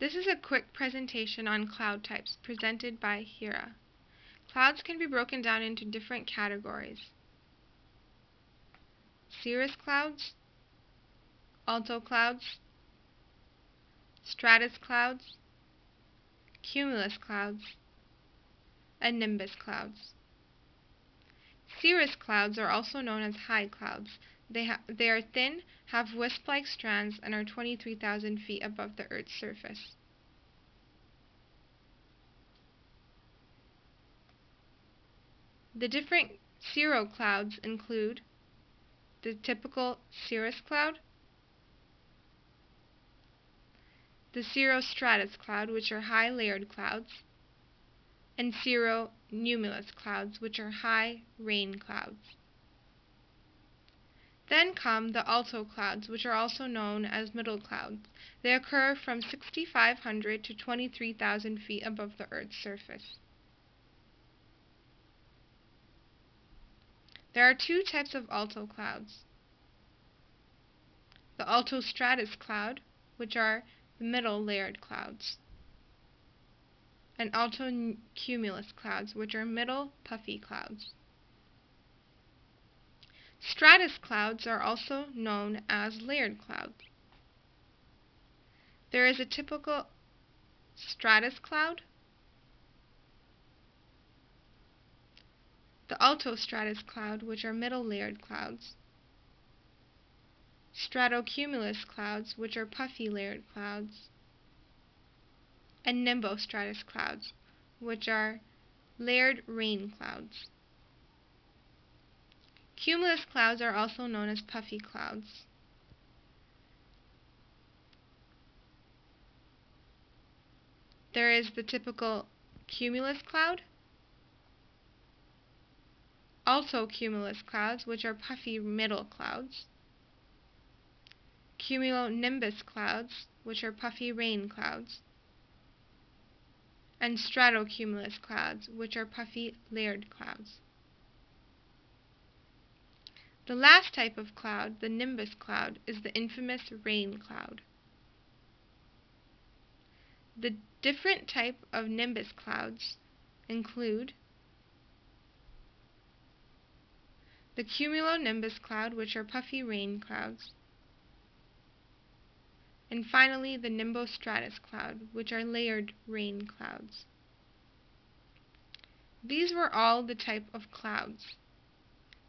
This is a quick presentation on cloud types presented by Hira. Clouds can be broken down into different categories. Cirrus clouds, alto clouds, stratus clouds, cumulus clouds, and nimbus clouds. Cirrus clouds are also known as high clouds. They, they are thin, have wisp-like strands, and are 23,000 feet above the Earth's surface. The different cirro clouds include the typical cirrus cloud, the cirrostratus cloud, which are high layered clouds, and cirrocumulus clouds, which are high rain clouds. Then come the alto clouds, which are also known as middle clouds. They occur from 6,500 to 23,000 feet above the Earth's surface. There are two types of alto clouds. The altostratus cloud, which are the middle layered clouds, and alto cumulus clouds, which are middle puffy clouds. Stratus clouds are also known as layered clouds. There is a typical stratus cloud, the altostratus cloud, which are middle layered clouds, stratocumulus clouds, which are puffy layered clouds, and nimbostratus clouds, which are layered rain clouds. Cumulus clouds are also known as puffy clouds. There is the typical cumulus cloud, alto cumulus clouds, which are puffy middle clouds, cumulonimbus clouds, which are puffy rain clouds, and stratocumulus clouds, which are puffy layered clouds. The last type of cloud, the nimbus cloud, is the infamous rain cloud. The different type of nimbus clouds include the cumulonimbus cloud, which are puffy rain clouds, and finally the nimbostratus cloud, which are layered rain clouds. These were all the type of clouds.